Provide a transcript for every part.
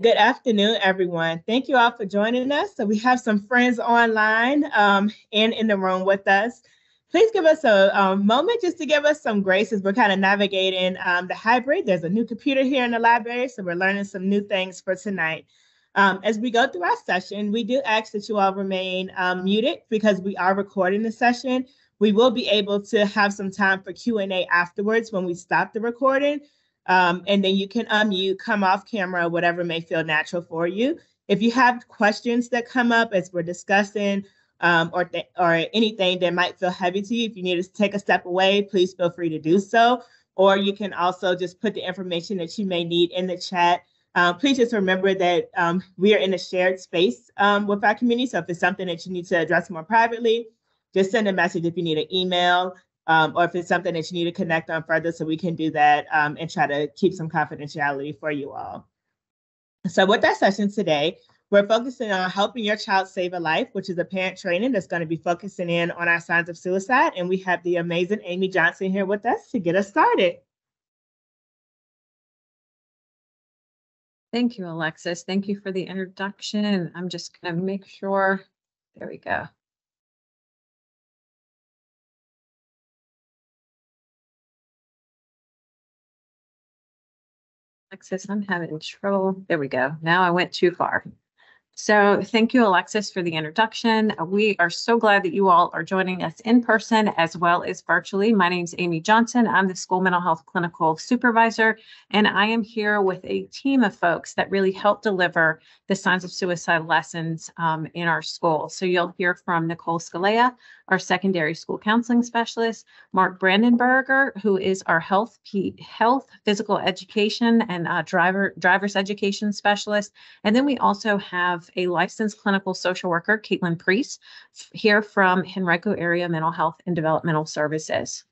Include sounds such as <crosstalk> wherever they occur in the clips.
Good afternoon, everyone. Thank you all for joining us. So we have some friends online um, and in the room with us. Please give us a, moment just to give us some grace as we're kind of navigating um, the hybrid. There's a new computer here in the library, so we're learning some new things for tonight. Um, as we go through our session, we do ask that you all remain um, muted because we are recording the session. We will be able to have some time for Q&A afterwards when we stop the recording. Um, and then you can unmute, come off camera, whatever may feel natural for you. If you have questions that come up as we're discussing um, or, th- or anything that might feel heavy to you, if you need to take a step away, please feel free to do so. Or you can also just put the information that you may need in the chat. Uh, please just remember that um, we are in a shared space um, with our community. So if it's something that you need to address more privately, just send a message if you need an email um, or if it's something that you need to connect on further so we can do that um, and try to keep some confidentiality for you all. So with that session today, we're focusing on helping your child save a life, which is a parent training that's going to be focusing in on our signs of suicide. And we have the amazing Amy Johnson here with us to get us started. Thank you, Alexis. Thank you for the introduction. I'm just going to make sure, there we go. Alexis, I'm having trouble. There we go. Now I went too far. So thank you, Alexis, for the introduction. We are so glad that you all are joining us in person as well as virtually. My name is Amy Johnson. I'm the School Mental Health Clinical Supervisor, and I am here with a team of folks that really help deliver the signs of suicide lessons um, in our school. So you'll hear from Nicole Scalea, our secondary school counseling specialist, Mark Brandenberger, who is our health, health, physical education, and uh, driver driver's education specialist, and then we also have have a licensed clinical social worker, Caitlin Priest, here from Henrico Area Mental Health and Developmental Services.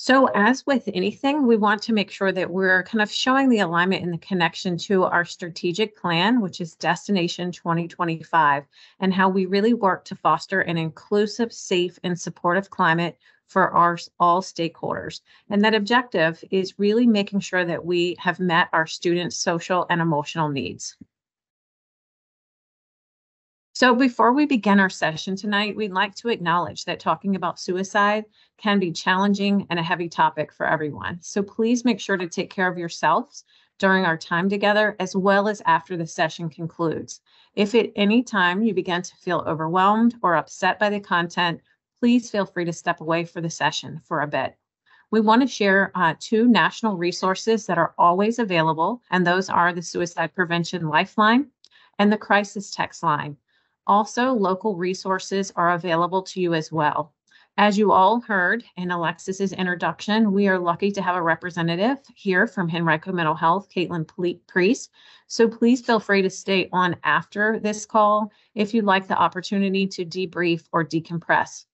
So as with anything, we want to make sure that we're kind of showing the alignment and the connection to our strategic plan, which is Destination 2025, and how we really work to foster an inclusive, safe, and supportive climate for our all stakeholders. And that objective is really making sure that we have met our students' social and emotional needs. So before we begin our session tonight, we'd like to acknowledge that talking about suicide can be challenging and a heavy topic for everyone. So please make sure to take care of yourselves during our time together as well as after the session concludes. If at any time you begin to feel overwhelmed or upset by the content, please feel free to step away for the session for a bit. We want to share uh, two national resources that are always available, and those are the Suicide Prevention Lifeline and the Crisis Text Line. Also, local resources are available to you as well. As you all heard in Alexis's introduction, we are lucky to have a representative here from Henrico Mental Health, Caitlin Priest. So please feel free to stay on after this call if you'd like the opportunity to debrief or decompress.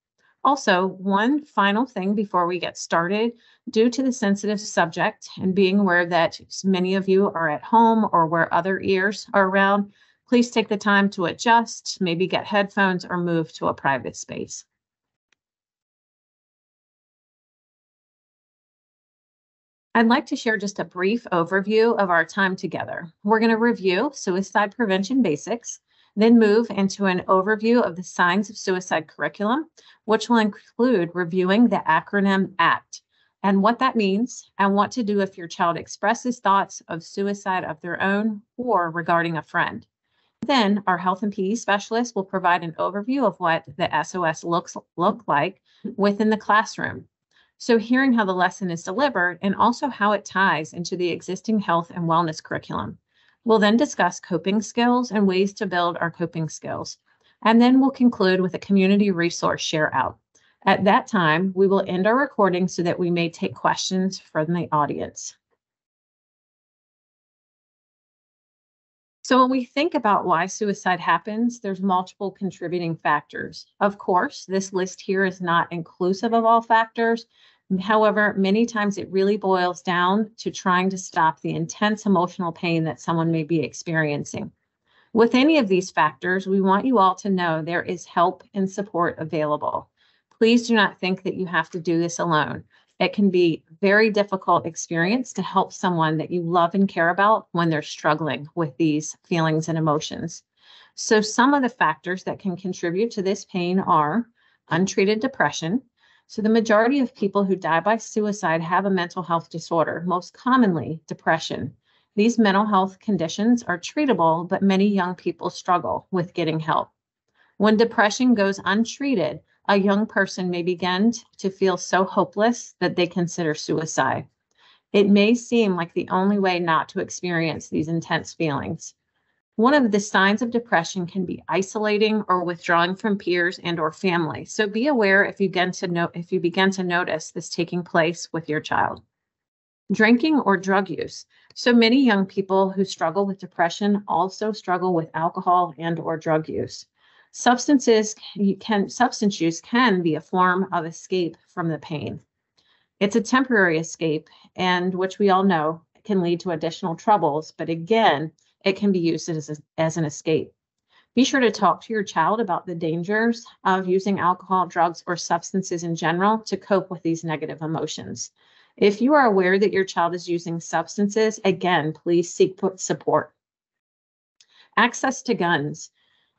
Also, one final thing before we get started, due to the sensitive subject and being aware that many of you are at home or where other ears are around, please take the time to adjust, maybe get headphones or move to a private space. I'd like to share just a brief overview of our time together. We're going to review suicide prevention basics, then move into an overview of the signs of suicide curriculum, which will include reviewing the acronym ACT and what that means and what to do if your child expresses thoughts of suicide of their own or regarding a friend. Then our health and PE specialist will provide an overview of what the SOS looks look like within the classroom. So hearing how the lesson is delivered and also how it ties into the existing health and wellness curriculum. We'll then discuss coping skills and ways to build our coping skills. And then we'll conclude with a community resource share out. At that time, we will end our recording so that we may take questions from the audience. So when we think about why suicide happens, there's multiple contributing factors. Of course, this list here is not inclusive of all factors, However, many times it really boils down to trying to stop the intense emotional pain that someone may be experiencing. With any of these factors, we want you all to know there is help and support available. Please do not think that you have to do this alone. It can be a very difficult experience to help someone that you love and care about when they're struggling with these feelings and emotions. So some of the factors that can contribute to this pain are untreated depression. So the majority of people who die by suicide have a mental health disorder, most commonly depression. These mental health conditions are treatable, but many young people struggle with getting help. When depression goes untreated, a young person may begin to feel so hopeless that they consider suicide. It may seem like the only way not to experience these intense feelings. One of the signs of depression can be isolating or withdrawing from peers and or family. So be aware if you begin to know if you begin to notice this taking place with your child. Drinking or drug use. So many young people who struggle with depression also struggle with alcohol and or drug use. Substances can substance use can be a form of escape from the pain. It's a temporary escape, and which we all know can lead to additional troubles, but again, it can be used as, a, as an escape. Be sure to talk to your child about the dangers of using alcohol, drugs, or substances in general to cope with these negative emotions. If you are aware that your child is using substances, again, please seek support. Access to guns.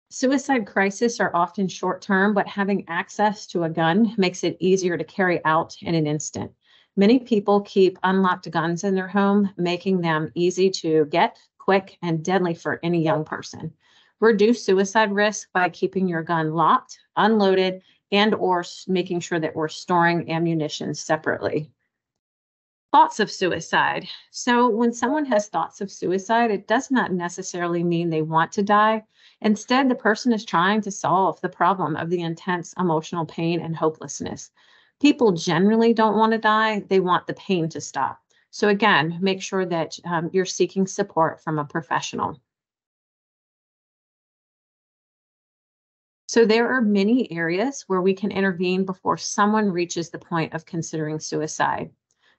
Suicide crises are often short term, but having access to a gun makes it easier to carry out in an instant. Many people keep unlocked guns in their home, making them easy to get, quick, and deadly for any young person. Reduce suicide risk by keeping your gun locked, unloaded, and or making sure that we're storing ammunition separately. Thoughts of suicide. So when someone has thoughts of suicide, it does not necessarily mean they want to die. Instead, the person is trying to solve the problem of the intense emotional pain and hopelessness. People generally don't want to die, they want the pain to stop. So, again, make sure that um, you're seeking support from a professional. So, there are many areas where we can intervene before someone reaches the point of considering suicide.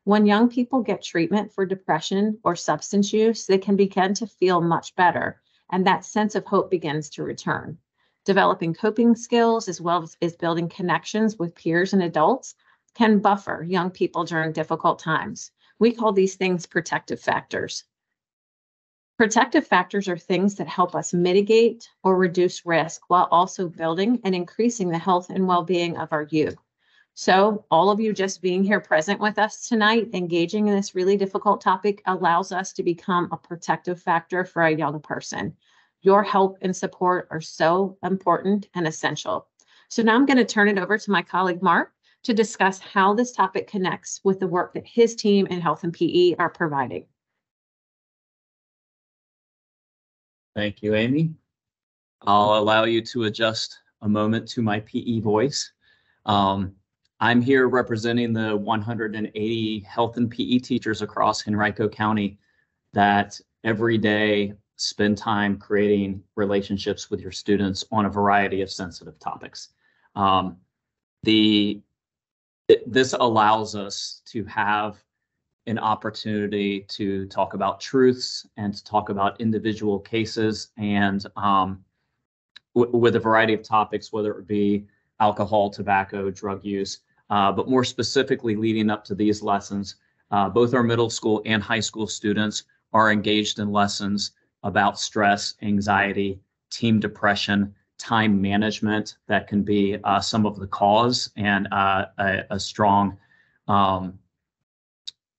When young people get treatment for depression or substance use, they can begin to feel much better and that sense of hope begins to return. Developing coping skills as well as, building connections with peers and adults can buffer young people during difficult times. We call these things protective factors. Protective factors are things that help us mitigate or reduce risk while also building and increasing the health and well being of our youth. So, all of you just being here present with us tonight, engaging in this really difficult topic, allows us to become a protective factor for a young person. Your help and support are so important and essential. So, now I'm going to turn it over to my colleague Mark to discuss how this topic connects with the work that his team in Health and PE are providing. Thank you, Amy. I'll allow you to adjust a moment to my PE voice. Um, I'm here representing the 180 health and PE teachers across Henrico County that every day spend time creating relationships with your students on a variety of sensitive topics. Um, the it, this allows us to have an opportunity to talk about truths and to talk about individual cases and um, with a variety of topics, whether it be alcohol, tobacco, drug use, uh, but more specifically leading up to these lessons, uh, both our middle school and high school students are engaged in lessons about stress, anxiety, team depression, time management that can be uh, some of the cause and uh, a, a, strong um,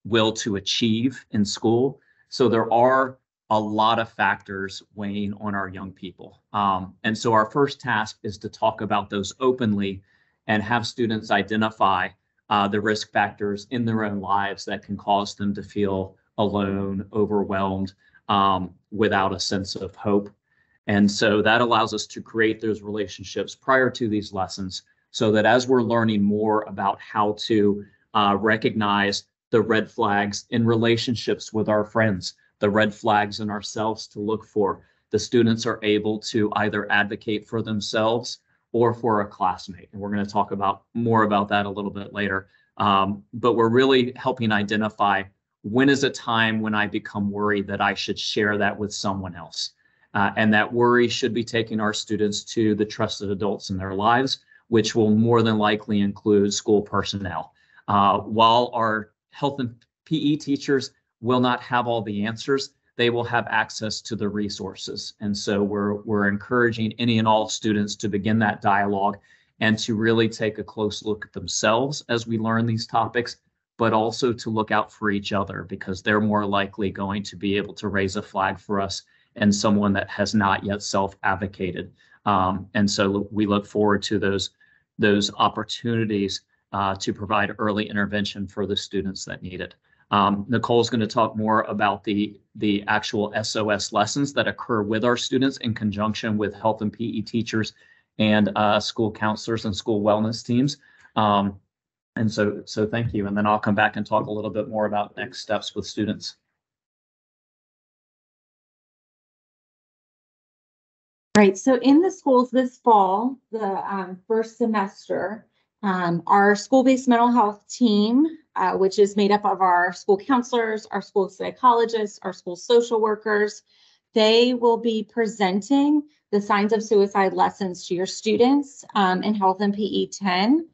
will to achieve in school. So there are a lot of factors weighing on our young people. Um, and so our first task is to talk about those openly and have students identify uh, the risk factors in their own lives that can cause them to feel alone, overwhelmed, um, without a sense of hope. And so that allows us to create those relationships prior to these lessons so that as we're learning more about how to uh, recognize the red flags in relationships with our friends, the red flags in ourselves to look for, the students are able to either advocate for themselves or for a classmate. And we're going to talk about more about that a little bit later. Um, but we're really helping identify when is a time when I become worried that I should share that with someone else. Uh, and that worry should be taking our students to the trusted adults in their lives, which will more than likely include school personnel. Uh, while our health and PE teachers will not have all the answers, they will have access to the resources. And so we're, we're encouraging any and all students to begin that dialogue and to really take a close look at themselves as we learn these topics, but also to look out for each other because they're more likely going to be able to raise a flag for us and someone that has not yet self-advocated. Um, and so we look forward to those, those opportunities uh, to provide early intervention for the students that need it. Um, Nicole's going to talk more about the, the actual SOS lessons that occur with our students in conjunction with health and PE teachers and uh, school counselors and school wellness teams. Um, and so, so thank you. And then I'll come back and talk a little bit more about next steps with students. Right, so in the schools this fall, the um, first semester, um, our school-based mental health team, uh, which is made up of our school counselors, our school psychologists, our school social workers, they will be presenting the signs of suicide lessons to your students um, in Health and PE 10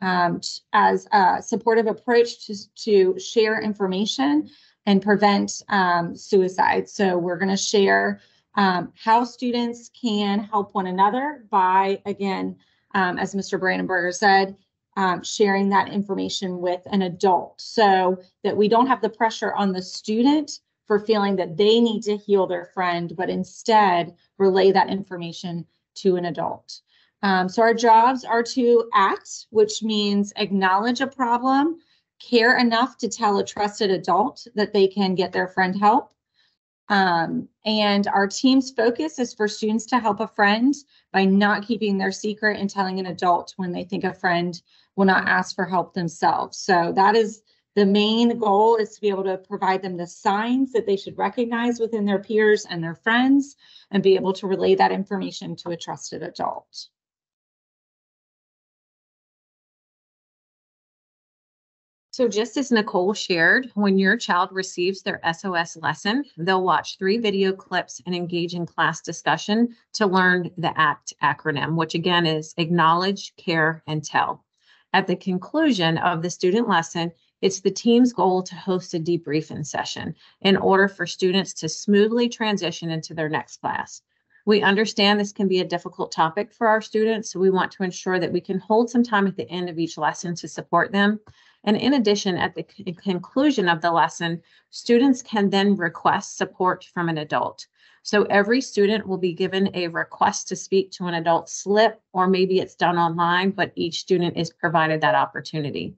um, as a supportive approach to, to share information and prevent um, suicide. So we're going to share um, how students can help one another by, again, um, as Mr. Brandenberger said, um, sharing that information with an adult so that we don't have the pressure on the student for feeling that they need to heal their friend, but instead relay that information to an adult. Um, so our jobs are to act, which means acknowledge a problem, care enough to tell a trusted adult that they can get their friend help, um, and our team's focus is for students to help a friend by not keeping their secret and telling an adult when they think a friend will not ask for help themselves. So that is the main goal is to be able to provide them the signs that they should recognize within their peers and their friends and be able to relay that information to a trusted adult. So just as Nicole shared, when your child receives their SOS lesson, they'll watch three video clips and engage in class discussion to learn the ACT acronym, which again is acknowledge, care, and tell. At the conclusion of the student lesson, it's the team's goal to host a debriefing session in order for students to smoothly transition into their next class. We understand this can be a difficult topic for our students, so we want to ensure that we can hold some time at the end of each lesson to support them and in addition, at the conclusion of the lesson, students can then request support from an adult. So every student will be given a request to speak to an adult slip, or maybe it's done online, but each student is provided that opportunity.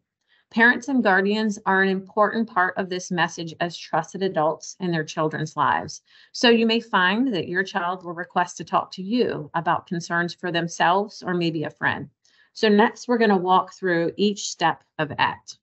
Parents and guardians are an important part of this message as trusted adults in their children's lives. So you may find that your child will request to talk to you about concerns for themselves or maybe a friend. So next, we're going to walk through each step of ACT.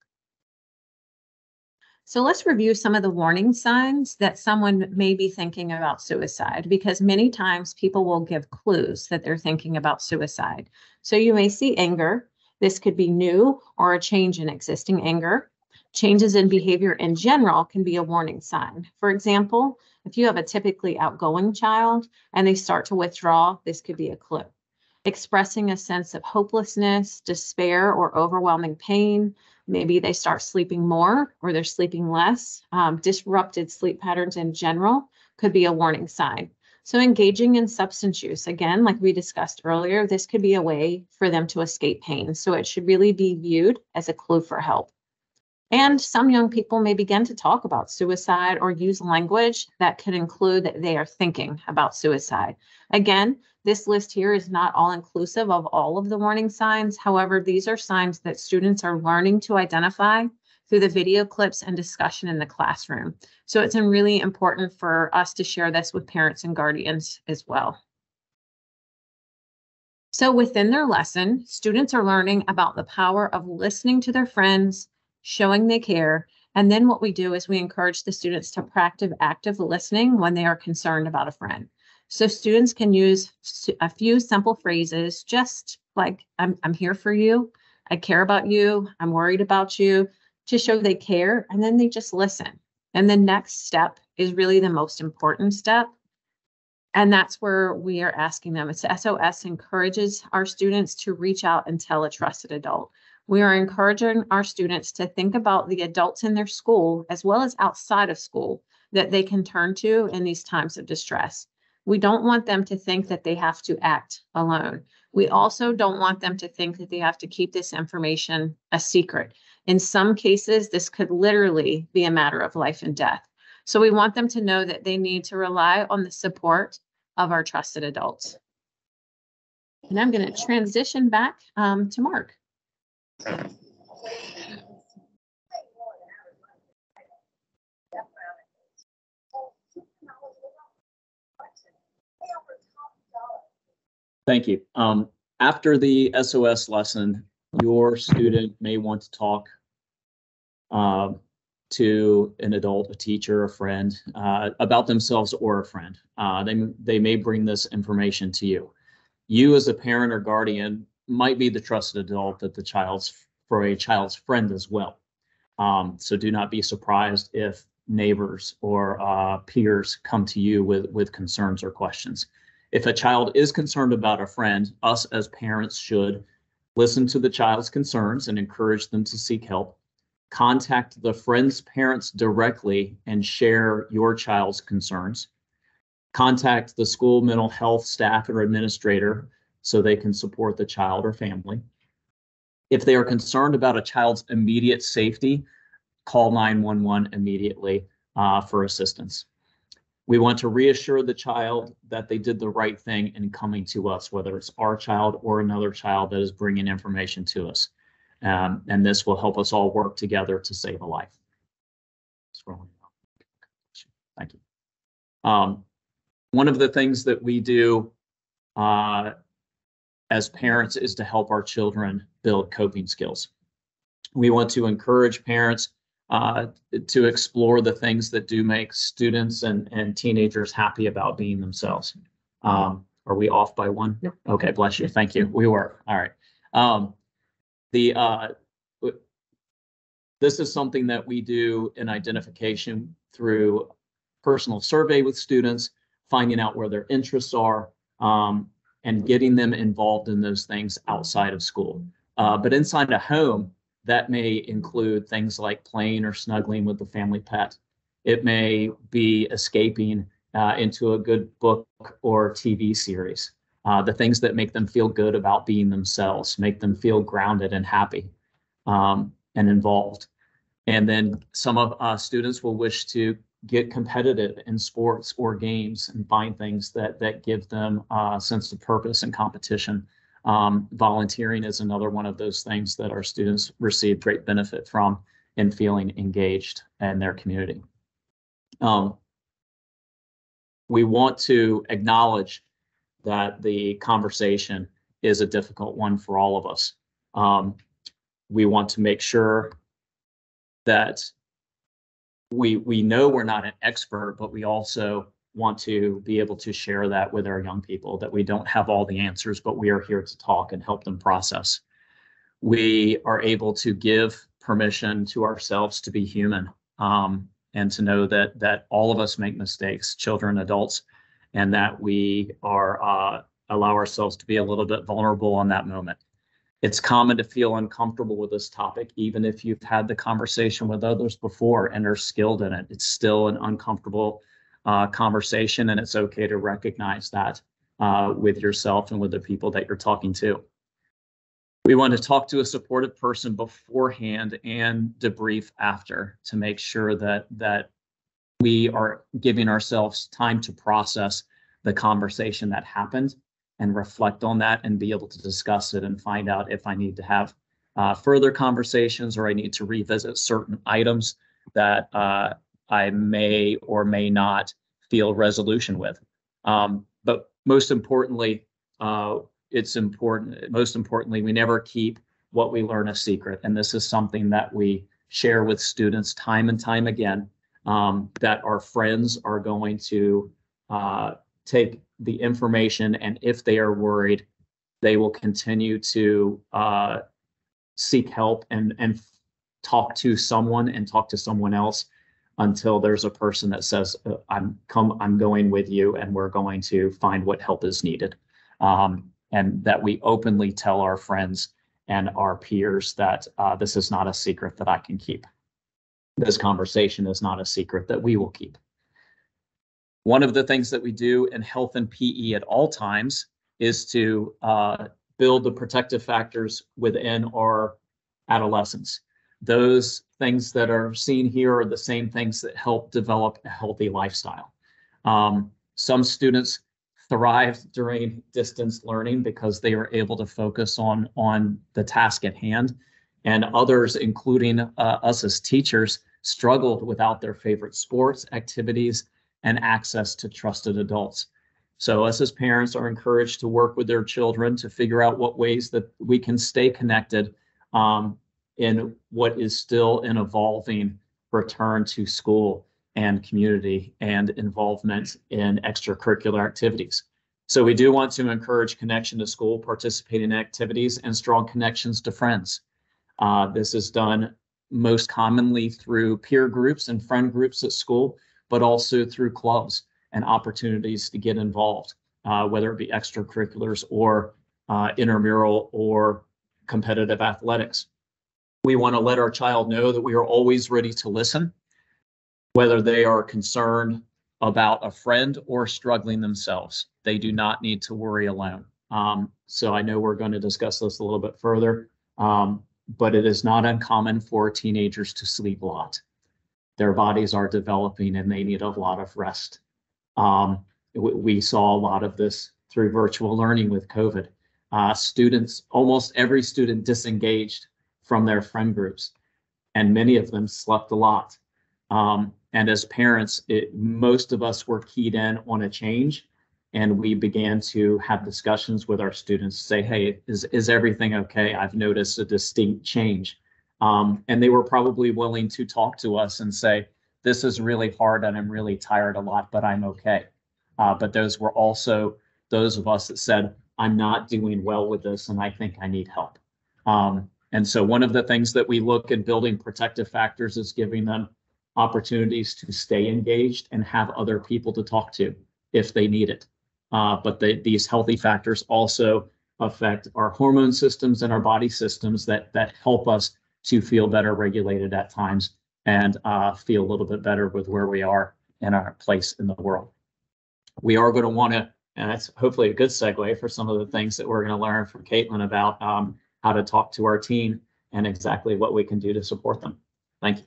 So let's review some of the warning signs that someone may be thinking about suicide, because many times people will give clues that they're thinking about suicide. So you may see anger. This could be new or a change in existing anger. Changes in behavior in general can be a warning sign. For example, if you have a typically outgoing child and they start to withdraw, this could be a clue expressing a sense of hopelessness, despair, or overwhelming pain. Maybe they start sleeping more or they're sleeping less. Um, disrupted sleep patterns in general could be a warning sign. So, engaging in substance use, again, like we discussed earlier, this could be a way for them to escape pain. So, it should really be viewed as a clue for help. And some young people may begin to talk about suicide or use language that could include that they are thinking about suicide. Again, this list here is not all inclusive of all of the warning signs. However, these are signs that students are learning to identify through the video clips and discussion in the classroom. So it's really important for us to share this with parents and guardians as well. So within their lesson, students are learning about the power of listening to their friends, showing they care. And then what we do is we encourage the students to practice active listening when they are concerned about a friend. So students can use a few simple phrases, just like, I'm, I'm here for you. I care about you. I'm worried about you to show they care. And then they just listen. And the next step is really the most important step. And that's where we are asking them. It's SOS encourages our students to reach out and tell a trusted adult. We are encouraging our students to think about the adults in their school as well as outside of school that they can turn to in these times of distress. We don't want them to think that they have to act alone. We also don't want them to think that they have to keep this information a secret. In some cases, this could literally be a matter of life and death. So we want them to know that they need to rely on the support of our trusted adults. And I'm going to transition back um, to Mark. Thank you. Um, after the SOS lesson, your student may want to talk um, to an adult, a teacher, a friend, uh, about themselves or a friend. Uh, they, they may bring this information to you. You as a parent or guardian might be the trusted adult that the child's for a child's friend as well. Um, so do not be surprised if neighbors or uh, peers come to you with, with concerns or questions. If a child is concerned about a friend, us as parents should listen to the child's concerns and encourage them to seek help. Contact the friend's parents directly and share your child's concerns. Contact the school mental health staff or administrator so they can support the child or family. If they are concerned about a child's immediate safety, call 911 immediately uh, for assistance. We want to reassure the child that they did the right thing in coming to us, whether it's our child or another child that is bringing information to us. Um, and this will help us all work together to save a life. Thank you. Um, one of the things that we do uh, as parents is to help our children build coping skills. We want to encourage parents uh, to explore the things that do make students and, and teenagers happy about being themselves. Um, are we off by one? Yep. Okay, bless you. Thank you. We were. All right. Um, the uh, this is something that we do in identification through personal survey with students, finding out where their interests are, um, and getting them involved in those things outside of school. Uh, but inside a home, that may include things like playing or snuggling with the family pet. It may be escaping uh, into a good book or TV series. Uh, the things that make them feel good about being themselves, make them feel grounded and happy um, and involved. And then some of uh, students will wish to get competitive in sports or games and find things that that give them a sense of purpose and competition. Um, volunteering is another one of those things that our students receive great benefit from in feeling engaged in their community. Um, we want to acknowledge that the conversation is a difficult one for all of us. Um, we want to make sure that we we know we're not an expert, but we also want to be able to share that with our young people that we don't have all the answers, but we are here to talk and help them process. We are able to give permission to ourselves to be human um, and to know that that all of us make mistakes, children, adults, and that we are uh, allow ourselves to be a little bit vulnerable on that moment. It's common to feel uncomfortable with this topic, even if you've had the conversation with others before and are skilled in it. It's still an uncomfortable uh, conversation, and it's okay to recognize that uh, with yourself and with the people that you're talking to. We want to talk to a supportive person beforehand and debrief after to make sure that that we are giving ourselves time to process the conversation that happened and reflect on that and be able to discuss it and find out if I need to have uh, further conversations or I need to revisit certain items that uh, I may or may not feel resolution with. Um, but most importantly, uh, it's important, most importantly, we never keep what we learn a secret. And this is something that we share with students time and time again, um, that our friends are going to uh, take the information and if they are worried, they will continue to uh, seek help and, and talk to someone and talk to someone else until there's a person that says, uh, I'm come, I'm going with you and we're going to find what help is needed. Um, and that we openly tell our friends and our peers that uh, this is not a secret that I can keep. This conversation is not a secret that we will keep. One of the things that we do in health and PE at all times is to uh, build the protective factors within our adolescents. Those things that are seen here are the same things that help develop a healthy lifestyle. Um, some students thrive during distance learning because they are able to focus on on the task at hand and others including uh, us as teachers struggled without their favorite sports activities and access to trusted adults so us as parents are encouraged to work with their children to figure out what ways that we can stay connected um, in what is still an evolving return to school and community and involvement in extracurricular activities. So we do want to encourage connection to school, participating in activities, and strong connections to friends. Uh, this is done most commonly through peer groups and friend groups at school, but also through clubs and opportunities to get involved, uh, whether it be extracurriculars or uh, intramural or competitive athletics. We want to let our child know that we are always ready to listen whether they are concerned about a friend or struggling themselves. They do not need to worry alone. Um, so I know we're going to discuss this a little bit further, um, but it is not uncommon for teenagers to sleep a lot. Their bodies are developing and they need a lot of rest. Um, we, saw a lot of this through virtual learning with COVID. Uh, students, almost every student disengaged from their friend groups, and many of them slept a lot. Um, and as parents, it, most of us were keyed in on a change. And we began to have discussions with our students, say, hey, is, is everything okay? I've noticed a distinct change. Um, and they were probably willing to talk to us and say, this is really hard and I'm really tired a lot, but I'm okay. Uh, but those were also those of us that said, I'm not doing well with this and I think I need help. Um, and so one of the things that we look in building protective factors is giving them opportunities to stay engaged and have other people to talk to if they need it. Uh, but the, these healthy factors also affect our hormone systems and our body systems that that help us to feel better regulated at times and uh, feel a little bit better with where we are in our place in the world. We are going to want to, and that's hopefully a good segue for some of the things that we're going to learn from Caitlin about um, how to talk to our team and exactly what we can do to support them. Thank you.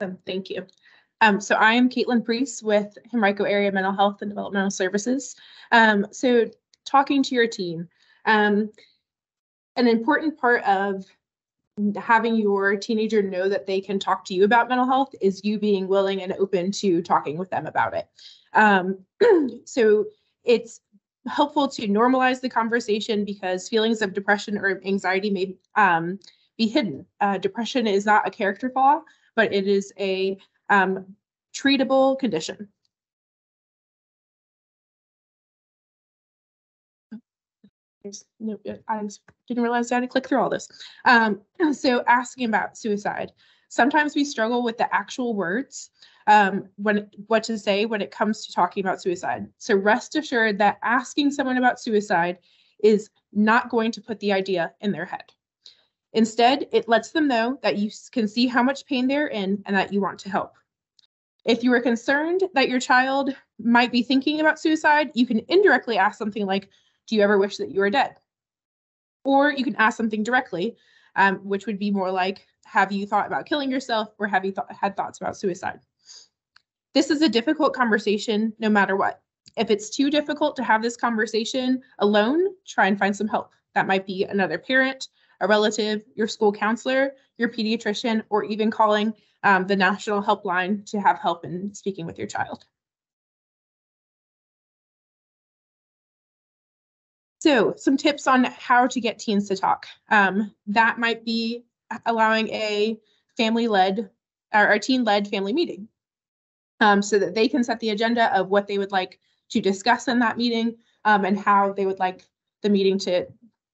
Um, thank you. Um, so I am Caitlin Priest with Henrico Area Mental Health and Developmental Services. Um, so talking to your team, um, an important part of having your teenager know that they can talk to you about mental health is you being willing and open to talking with them about it. Um, <clears throat> so it's helpful to normalize the conversation because feelings of depression or anxiety may um, be hidden. Uh, depression is not a character flaw but it is a um, treatable condition. No, I didn't realize I had to click through all this. Um, <clears throat> so asking about suicide. Sometimes we struggle with the actual words um, when what to say when it comes to talking about suicide. So rest assured that asking someone about suicide is not going to put the idea in their head. Instead, it lets them know that you can see how much pain they're in and that you want to help. If you are concerned that your child might be thinking about suicide, you can indirectly ask something like, Do you ever wish that you were dead? Or you can ask something directly, um, which would be more like, Have you thought about killing yourself or have you th- had thoughts about suicide? This is a difficult conversation no matter what. If it's too difficult to have this conversation alone, try and find some help. That might be another parent, a relative, your school counselor, your pediatrician, or even calling um, the national helpline to have help in speaking with your child. So some tips on how to get teens to talk. Um, that might be allowing a family-led or a teen-led family meeting um, so that they can set the agenda of what they would like to discuss in that meeting um, and how they would like the meeting to,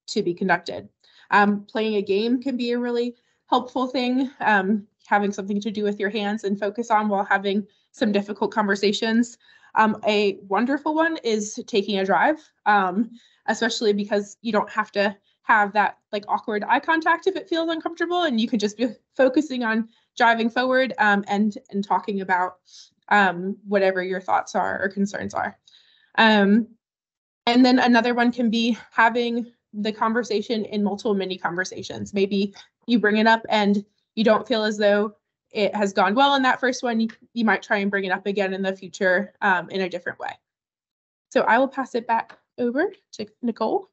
to be conducted. Um, playing a game can be a really helpful thing. Um, having something to do with your hands and focus on while having some difficult conversations. Um, a wonderful one is taking a drive, um, especially because you don't have to have that like awkward eye contact if it feels uncomfortable, and you can just be focusing on driving forward um, and and talking about um, whatever your thoughts are or concerns are. Um, and then another one can be having the conversation in multiple mini conversations. Maybe you bring it up and you don't feel as though it has gone well in that first one. You, you might try and bring it up again in the future um, in a different way. So I will pass it back over to Nicole.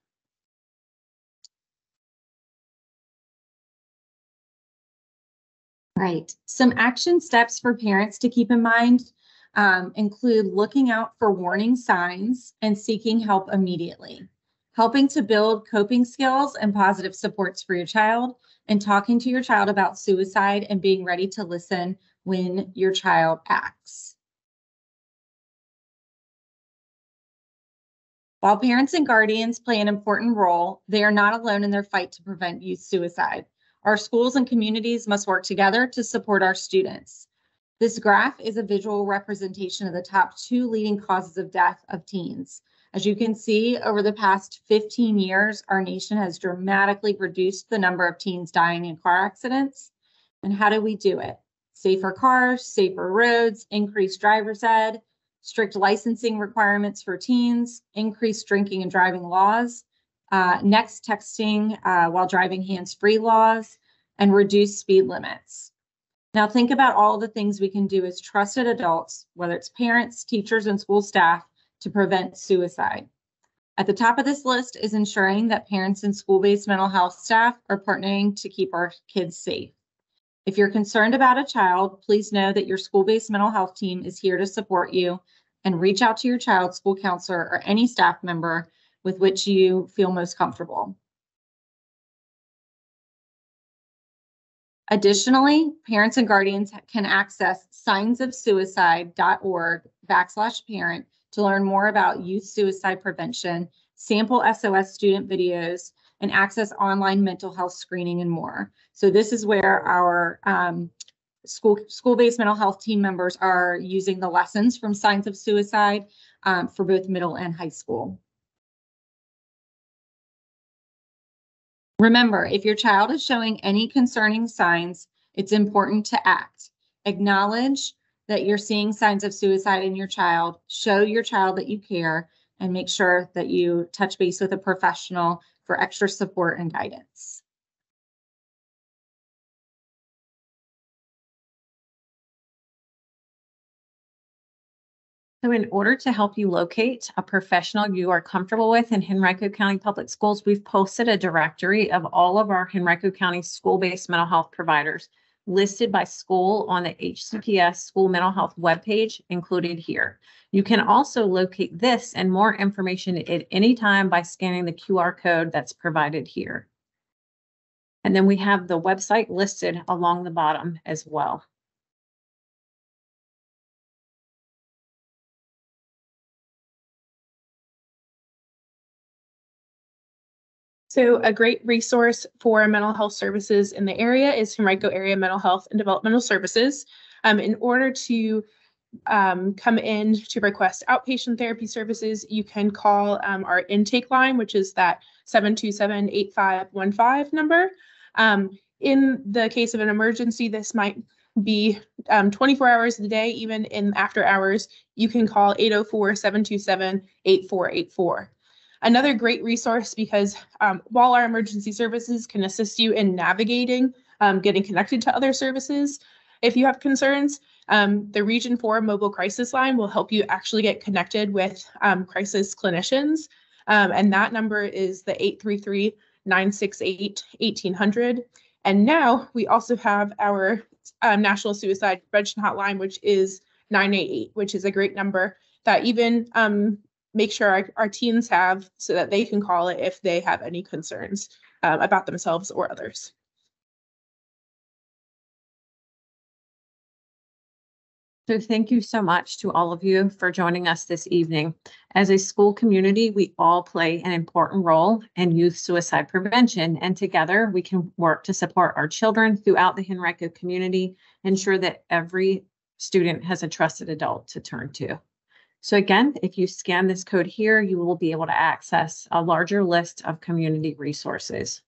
Right. Some action steps for parents to keep in mind um, include looking out for warning signs and seeking help immediately, helping to build coping skills and positive supports for your child, and talking to your child about suicide and being ready to listen when your child acts. While parents and guardians play an important role, they are not alone in their fight to prevent youth suicide. Our schools and communities must work together to support our students. This graph is a visual representation of the top two leading causes of death of teens. As you can see, over the past 15 years, our nation has dramatically reduced the number of teens dying in car accidents. And how do we do it? Safer cars, safer roads, increased driver's ed, strict licensing requirements for teens, increased drinking and driving laws, uh, next texting uh, while driving hands-free laws, and reduce speed limits. Now think about all the things we can do as trusted adults, whether it's parents, teachers, and school staff, to prevent suicide. At the top of this list is ensuring that parents and school-based mental health staff are partnering to keep our kids safe. If you're concerned about a child, please know that your school-based mental health team is here to support you and reach out to your child's school counselor or any staff member with which you feel most comfortable. Additionally, parents and guardians can access signsofsuicide.org backslash parent to learn more about youth suicide prevention, sample SOS student videos, and access online mental health screening and more. So this is where our um, school school-based mental health team members are using the lessons from Signs of Suicide um, for both middle and high school. Remember, if your child is showing any concerning signs, it's important to act. Acknowledge that you're seeing signs of suicide in your child, show your child that you care, and make sure that you touch base with a professional for extra support and guidance. So in order to help you locate a professional you are comfortable with in Henrico County Public Schools, we've posted a directory of all of our Henrico County school-based mental health providers listed by school on the HCPS School Mental Health webpage included here. You can also locate this and more information at any time by scanning the QR code that's provided here. And then we have the website listed along the bottom as well. So a great resource for mental health services in the area is Henrico Area Mental Health and Developmental Services. Um, in order to um, come in to request outpatient therapy services, you can call um, our intake line, which is that 727-8515 number. Um, in the case of an emergency, this might be um, 24 hours a day, even in after hours, you can call 804-727-8484. Another great resource because um, while our emergency services can assist you in navigating um, getting connected to other services, if you have concerns, um, the Region 4 mobile crisis line will help you actually get connected with um, crisis clinicians. Um, and that number is the 833 968 1800. And now we also have our um, National Suicide Prevention Hotline, which is 988, which is a great number that even um, make sure our, our teens have so that they can call it if they have any concerns um, about themselves or others. So thank you so much to all of you for joining us this evening. As a school community, we all play an important role in youth suicide prevention, and together we can work to support our children throughout the Henrico community, ensure that every student has a trusted adult to turn to. So again, if you scan this code here, you will be able to access a larger list of community resources.